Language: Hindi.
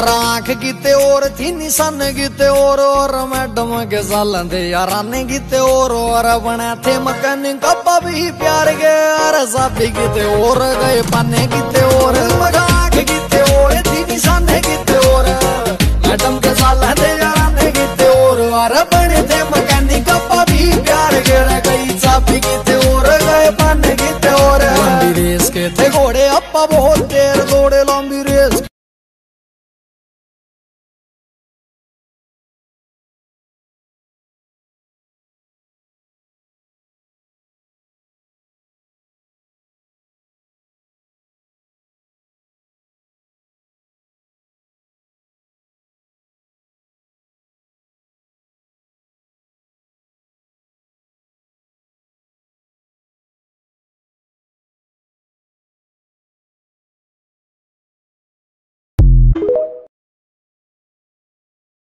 राख गीते और थी निशान गीते और और मैडम के साल दे यारान गीते और और बने थे मकन कपा भी प्यार के अरे साबी गीते और गए पाने गीते और आँख गीते और थी निशान गीते और मैडम के साल दे यारान गीते और और बने थे मकन कपा भी प्यार के गई साबी गीते और गए पाने गीते और लंबी रेस के थे घोड़े अप्पा बहुत देर दौड़े लंबी